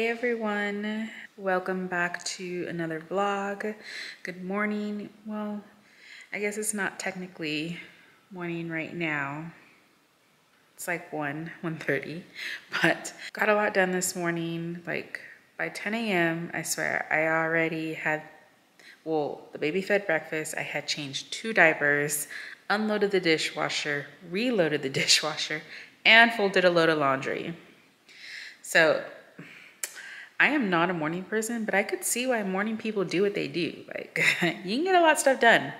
Hey everyone, welcome back to another vlog. Good morning. Well, I guess it's not technically morning right now. It's like 1, 1.30, but got a lot done this morning. Like by 10 a.m., I swear, I already had, well, the baby fed breakfast. I had changed two diapers, unloaded the dishwasher, reloaded the dishwasher, and folded a load of laundry. So I am not a morning person, but I could see why morning people do what they do. Like, you can get a lot of stuff done.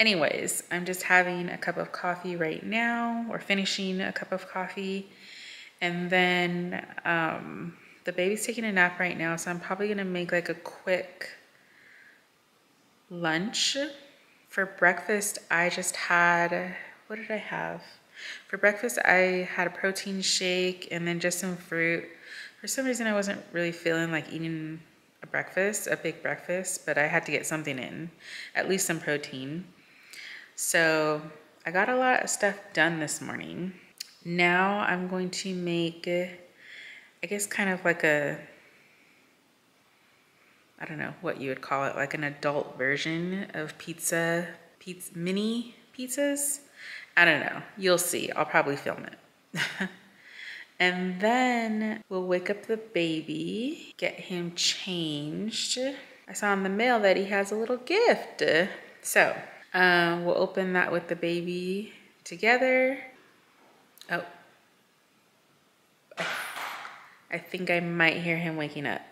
Anyways, I'm just having a cup of coffee right now, or finishing a cup of coffee. And then um, the baby's taking a nap right now, so I'm probably gonna make like a quick lunch. For breakfast, I just had, what did I have? For breakfast, I had a protein shake and then just some fruit for some reason, I wasn't really feeling like eating a breakfast, a big breakfast, but I had to get something in, at least some protein. So I got a lot of stuff done this morning. Now I'm going to make, I guess, kind of like a, I don't know what you would call it, like an adult version of pizza, pizza mini pizzas. I don't know. You'll see. I'll probably film it. And then we'll wake up the baby, get him changed. I saw in the mail that he has a little gift. So um, we'll open that with the baby together. Oh, I think I might hear him waking up.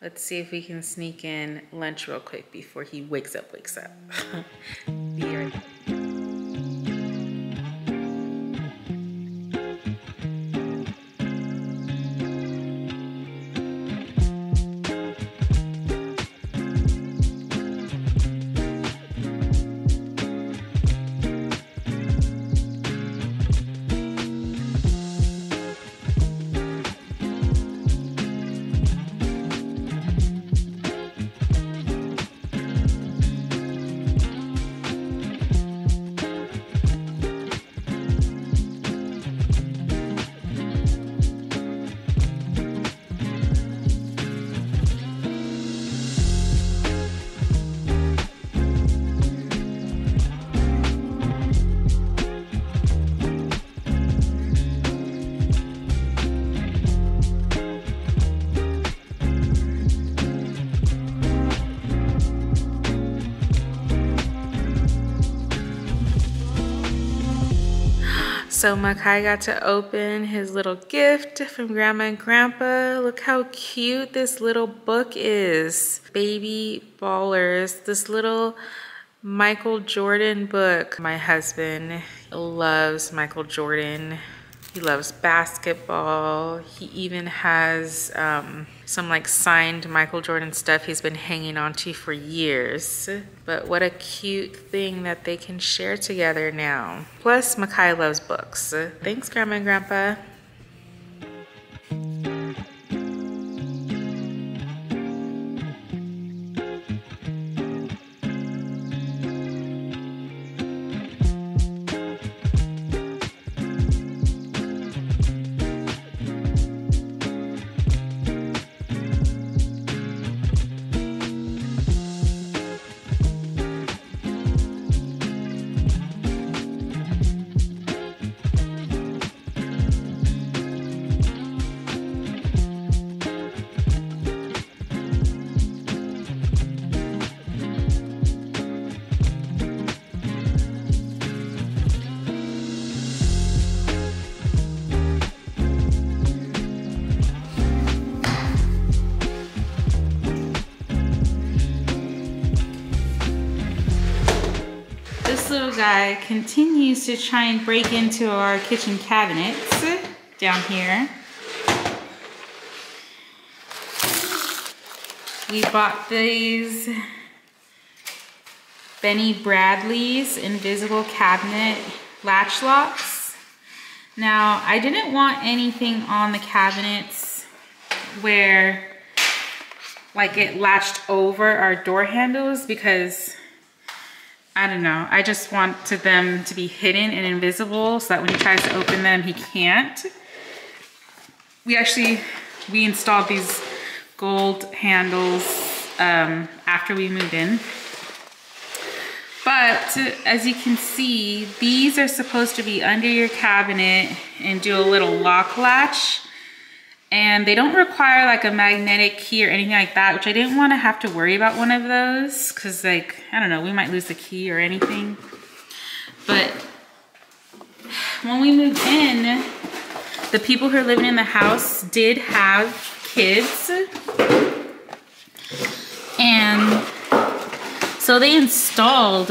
Let's see if we can sneak in lunch real quick before he wakes up, wakes up. Be right back. So Makai got to open his little gift from Grandma and Grandpa. Look how cute this little book is. Baby Ballers. This little Michael Jordan book. My husband loves Michael Jordan. He loves basketball. He even has um, some like signed Michael Jordan stuff he's been hanging on to for years. But what a cute thing that they can share together now. Plus, Makai loves books. Thanks, Grandma and Grandpa. Guy continues to try and break into our kitchen cabinets down here. We bought these Benny Bradley's invisible cabinet latch locks. Now, I didn't want anything on the cabinets where like it latched over our door handles because I don't know. I just wanted them to be hidden and invisible so that when he tries to open them, he can't. we actually, we installed these gold handles um, after we moved in. But as you can see, these are supposed to be under your cabinet and do a little lock latch. And they don't require like a magnetic key or anything like that, which I didn't want to have to worry about one of those because like, I don't know, we might lose the key or anything. But when we moved in, the people who are living in the house did have kids. And so they installed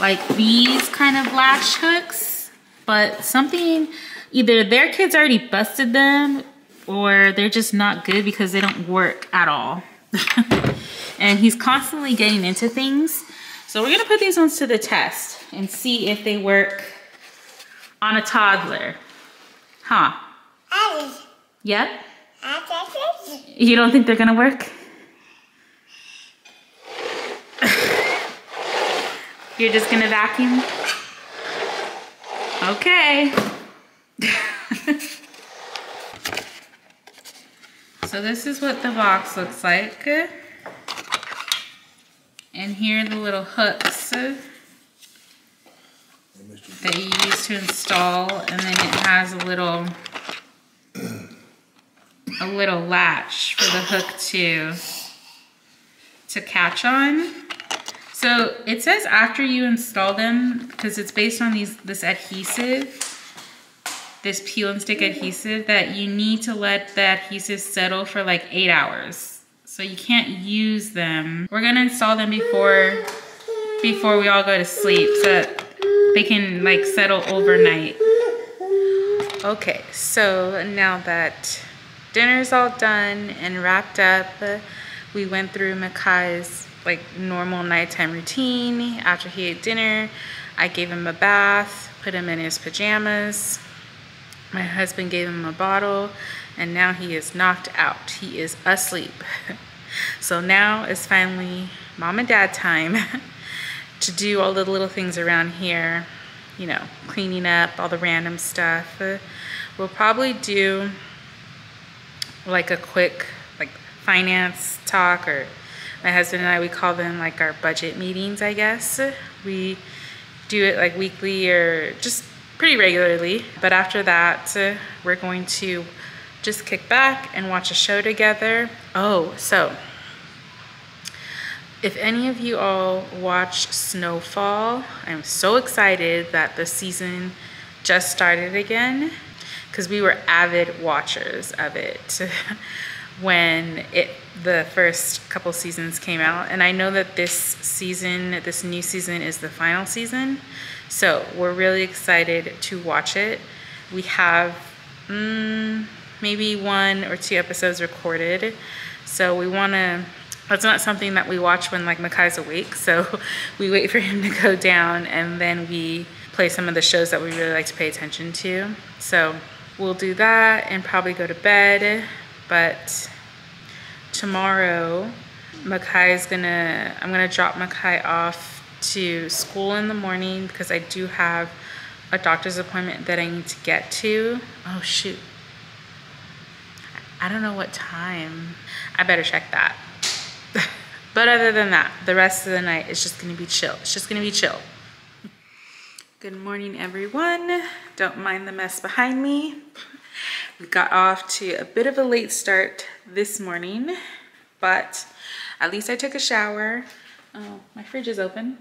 like these kind of latch hooks, but something, either their kids already busted them or they're just not good because they don't work at all. and he's constantly getting into things. So we're gonna put these ones to the test and see if they work on a toddler. Huh? Yep. You don't think they're gonna work? You're just gonna vacuum? Okay. so this is what the box looks like. And here are the little hooks that you use to install. And then it has a little, a little latch for the hook to, to catch on. So it says after you install them, because it's based on these this adhesive, this peel and stick adhesive, that you need to let the adhesive settle for like eight hours. So you can't use them. We're gonna install them before before we all go to sleep so that they can like settle overnight. Okay, so now that dinner's all done and wrapped up, we went through Makai's like normal nighttime routine. After he ate dinner, I gave him a bath, put him in his pajamas. My husband gave him a bottle and now he is knocked out. He is asleep. so now it's finally mom and dad time to do all the little things around here, you know, cleaning up all the random stuff. We'll probably do like a quick like finance talk or my husband and I, we call them like our budget meetings, I guess. We do it like weekly or just pretty regularly. But after that, uh, we're going to just kick back and watch a show together. Oh, so if any of you all watch Snowfall, I'm so excited that the season just started again because we were avid watchers of it. when it the first couple seasons came out and I know that this season this new season is the final season so we're really excited to watch it. We have mm, maybe one or two episodes recorded so we want to that's not something that we watch when like Makai's awake so we wait for him to go down and then we play some of the shows that we really like to pay attention to so we'll do that and probably go to bed but tomorrow, Makai is gonna, I'm gonna drop Makai off to school in the morning because I do have a doctor's appointment that I need to get to. Oh shoot. I don't know what time. I better check that. but other than that, the rest of the night is just gonna be chill. It's just gonna be chill. Good morning, everyone. Don't mind the mess behind me. We got off to a bit of a late start this morning, but at least I took a shower. Oh, my fridge is open.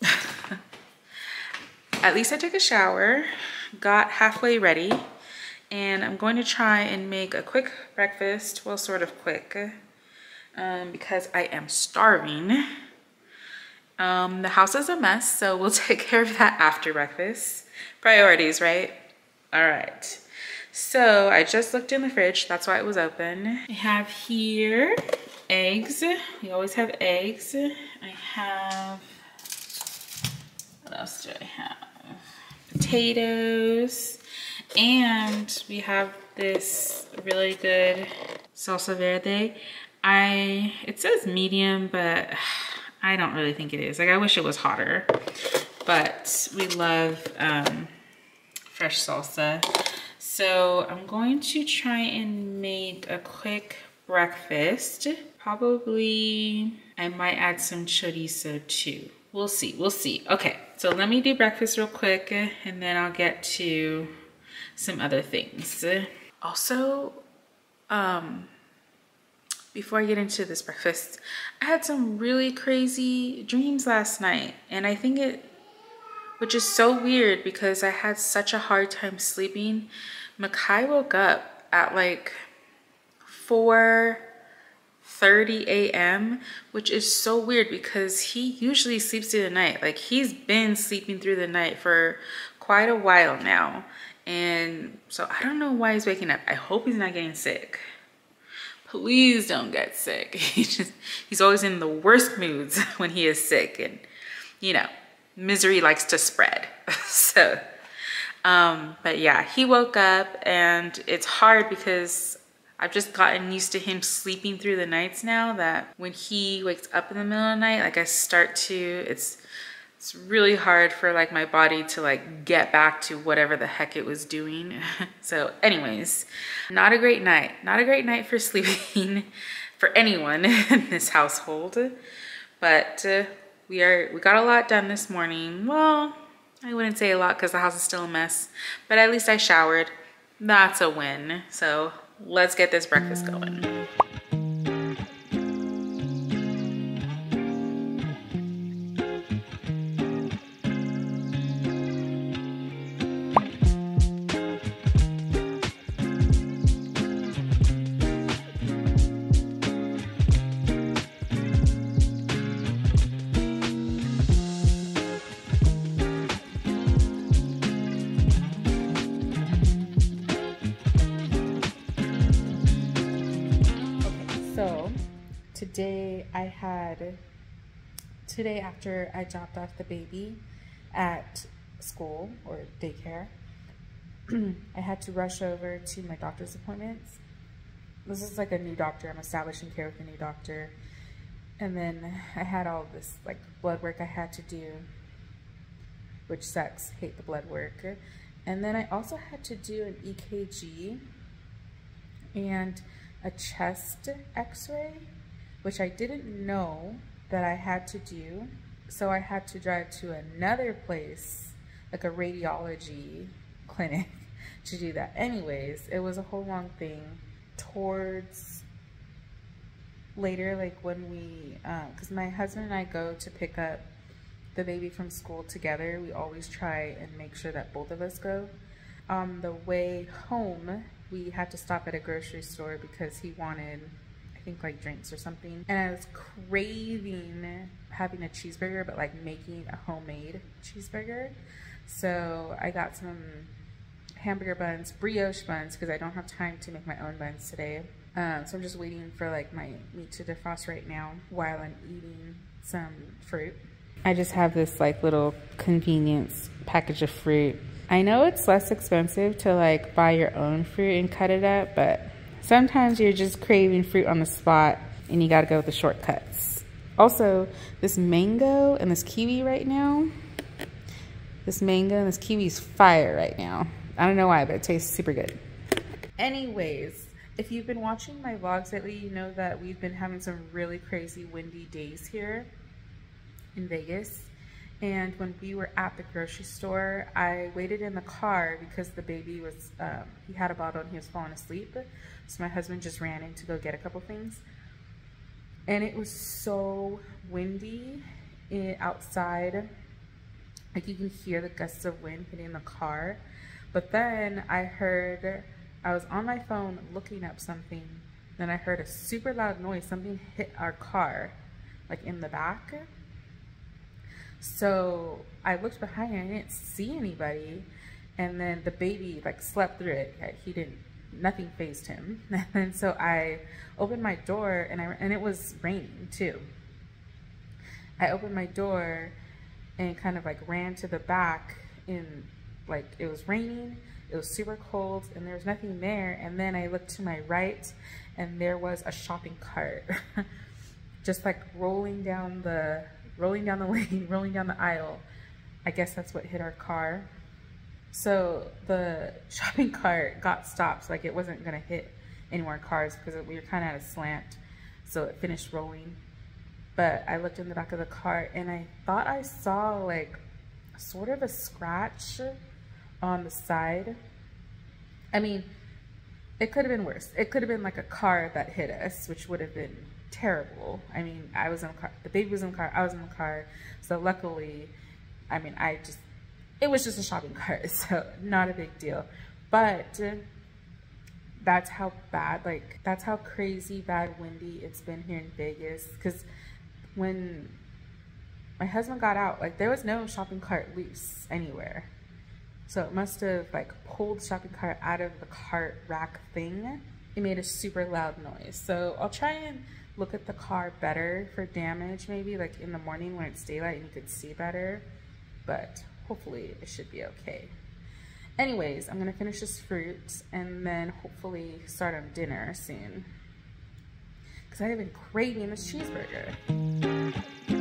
at least I took a shower, got halfway ready, and I'm going to try and make a quick breakfast, well, sort of quick, um, because I am starving. Um, the house is a mess, so we'll take care of that after breakfast. Priorities, right? All right. So I just looked in the fridge. That's why it was open. I have here eggs. We always have eggs. I have, what else do I have? Potatoes. And we have this really good salsa verde. I, it says medium, but I don't really think it is. Like I wish it was hotter, but we love um, fresh salsa. So I'm going to try and make a quick breakfast. Probably I might add some chorizo too. We'll see, we'll see. Okay, so let me do breakfast real quick and then I'll get to some other things. Also, um, before I get into this breakfast, I had some really crazy dreams last night and I think it, which is so weird because I had such a hard time sleeping. Makai woke up at like 4 30 a.m., which is so weird because he usually sleeps through the night. Like he's been sleeping through the night for quite a while now. And so I don't know why he's waking up. I hope he's not getting sick. Please don't get sick. He just, he's always in the worst moods when he is sick. And, you know, misery likes to spread. so, um, but yeah, he woke up and it's hard because I've just gotten used to him sleeping through the nights now that when he wakes up in the middle of the night, like I start to, it's, it's really hard for like my body to like get back to whatever the heck it was doing. so anyways, not a great night. Not a great night for sleeping for anyone in this household. But uh, we are, we got a lot done this morning. Well, I wouldn't say a lot because the house is still a mess, but at least I showered. That's a win. So let's get this breakfast going. Today I had, today after I dropped off the baby at school or daycare, I had to rush over to my doctor's appointments. This is like a new doctor. I'm establishing care with a new doctor. And then I had all this like blood work I had to do, which sucks. Hate the blood work. And then I also had to do an EKG and a chest x-ray which I didn't know that I had to do. So I had to drive to another place, like a radiology clinic, to do that. Anyways, it was a whole long thing. Towards later, like when we, because um, my husband and I go to pick up the baby from school together, we always try and make sure that both of us go. On the way home, we had to stop at a grocery store because he wanted think like drinks or something. And I was craving having a cheeseburger, but like making a homemade cheeseburger. So I got some hamburger buns, brioche buns, because I don't have time to make my own buns today. Um, so I'm just waiting for like my meat to defrost right now while I'm eating some fruit. I just have this like little convenience package of fruit. I know it's less expensive to like buy your own fruit and cut it up, but Sometimes you're just craving fruit on the spot and you gotta go with the shortcuts. Also, this mango and this kiwi right now, this mango and this kiwi is fire right now. I don't know why, but it tastes super good. Anyways, if you've been watching my vlogs lately, you know that we've been having some really crazy windy days here in Vegas. And when we were at the grocery store, I waited in the car because the baby was, um, he had a bottle and he was falling asleep. So my husband just ran in to go get a couple things. And it was so windy in, outside. Like you can hear the gusts of wind hitting the car. But then I heard, I was on my phone looking up something. Then I heard a super loud noise. Something hit our car, like in the back. So I looked behind and I didn't see anybody. And then the baby like slept through it. He didn't nothing phased him. and so I opened my door and I and it was raining too. I opened my door and kind of like ran to the back in like it was raining, it was super cold and there was nothing there and then I looked to my right and there was a shopping cart just like rolling down the rolling down the lane, rolling down the aisle. I guess that's what hit our car. So the shopping cart got stopped, like it wasn't gonna hit any more cars because we were kind of at a slant. So it finished rolling. But I looked in the back of the cart and I thought I saw like sort of a scratch on the side. I mean, it could have been worse. It could have been like a car that hit us, which would have been terrible. I mean, I was in the car, the baby was in the car, I was in the car. So luckily, I mean, I just it was just a shopping cart, so not a big deal. But that's how bad, like, that's how crazy bad windy it's been here in Vegas. Because when my husband got out, like, there was no shopping cart loose anywhere. So it must have, like, pulled shopping cart out of the cart rack thing. It made a super loud noise. So I'll try and look at the car better for damage, maybe, like, in the morning when it's daylight and you could see better. But hopefully it should be okay. Anyways, I'm gonna finish this fruit and then hopefully start on dinner soon. Cause I have been craving this cheeseburger.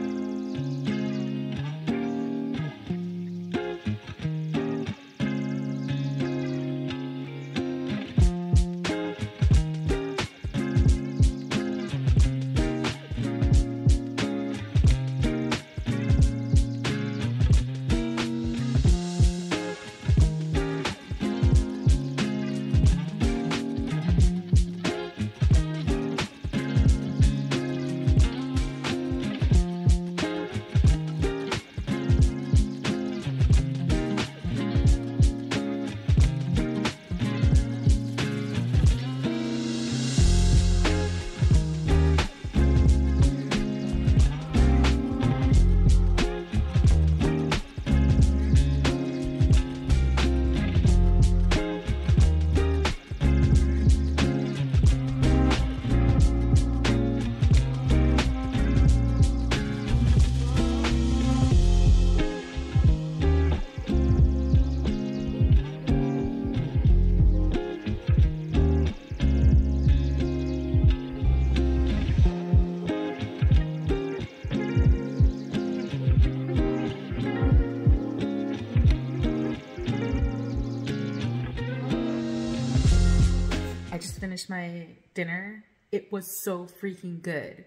Finished my dinner, it was so freaking good.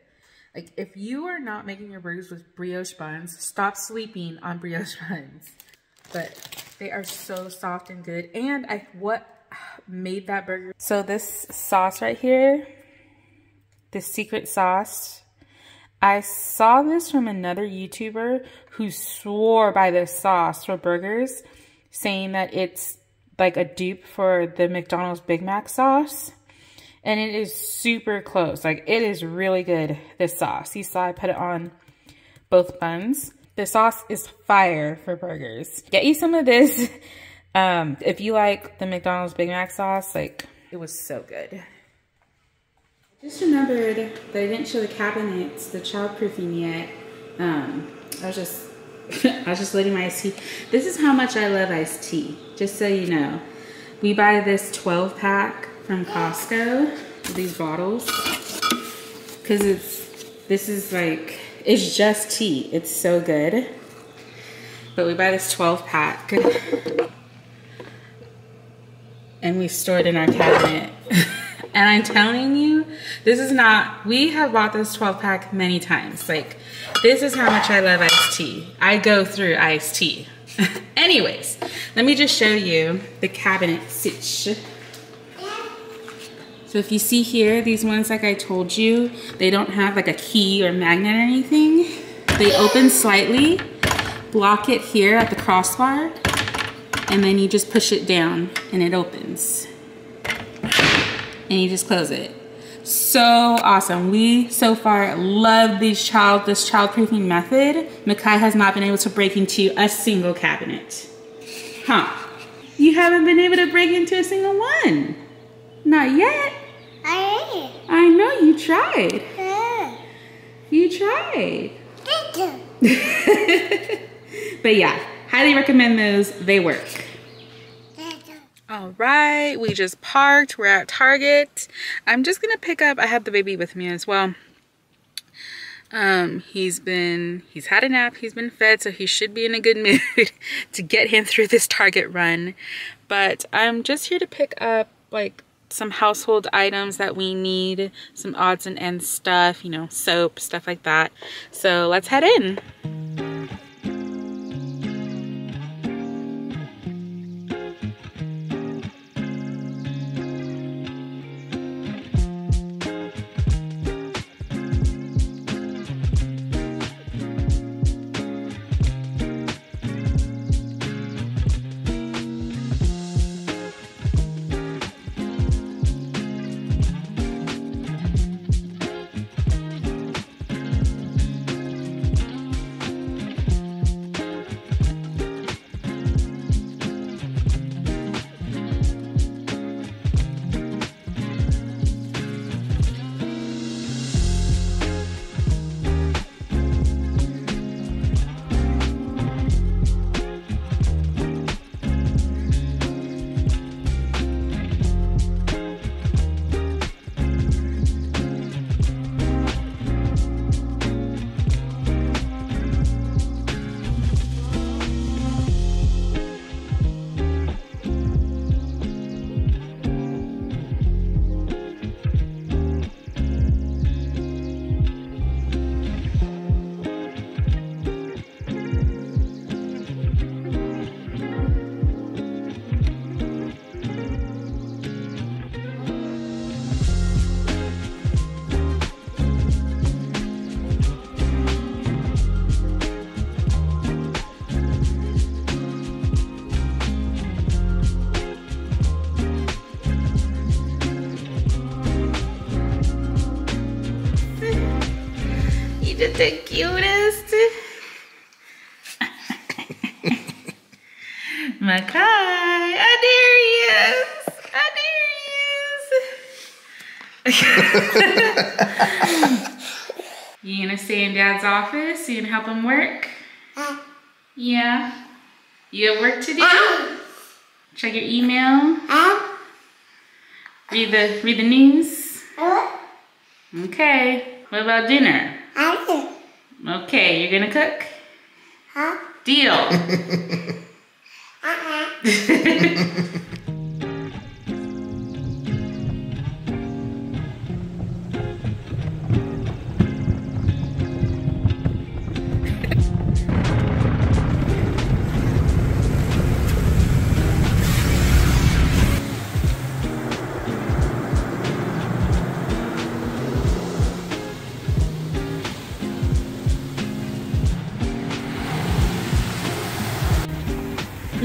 Like, if you are not making your burgers with brioche buns, stop sleeping on brioche buns. But they are so soft and good. And I what made that burger. So this sauce right here, this secret sauce, I saw this from another YouTuber who swore by this sauce for burgers, saying that it's like a dupe for the McDonald's Big Mac sauce and it is super close. Like it is really good, this sauce. You saw I put it on both buns. The sauce is fire for burgers. Get you some of this. Um, if you like the McDonald's Big Mac sauce, like it was so good. Just remembered that I didn't show the cabinets, the childproofing yet. Um, I was just, I was just letting my iced tea. This is how much I love iced tea, just so you know. We buy this 12 pack from Costco, these bottles, because it's, this is like, it's just tea. It's so good. But we buy this 12 pack and we store it in our cabinet. and I'm telling you, this is not, we have bought this 12 pack many times. Like, this is how much I love iced tea. I go through iced tea. Anyways, let me just show you the cabinet situation. So if you see here, these ones, like I told you, they don't have like a key or magnet or anything. They open slightly, block it here at the crossbar, and then you just push it down and it opens. And you just close it. So awesome. We so far love these child this childproofing method. Makai has not been able to break into a single cabinet. Huh. You haven't been able to break into a single one. Not yet. I I know you tried. Yeah. You tried. but yeah, highly recommend those. They work. All right, we just parked. We're at Target. I'm just gonna pick up, I have the baby with me as well. Um, he's been, he's had a nap, he's been fed, so he should be in a good mood to get him through this Target run. But I'm just here to pick up like some household items that we need, some odds and ends stuff, you know, soap, stuff like that. So let's head in. The cutest. Makai, Adarius, Adarius. you gonna stay in Dad's office? You gonna help him work? Yeah. You have work to do? Check your email. Read the read the news. Uh-huh. Okay. What about dinner? Okay, you're gonna cook? Huh? Deal. uh-uh.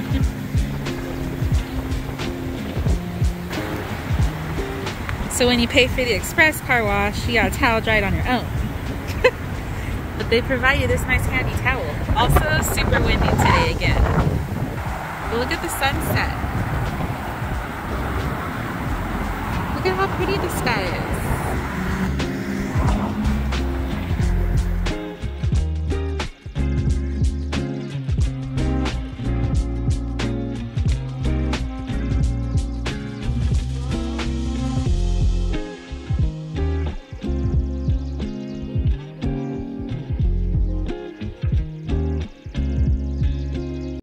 So when you pay for the express car wash, you got a towel dried on your own. but they provide you this nice handy towel. Also super windy today again. But look at the sunset. Look at how pretty the sky is.